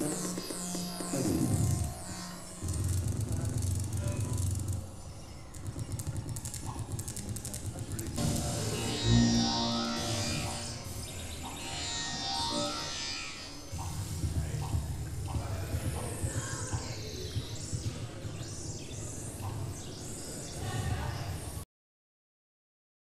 Thank ừ. you.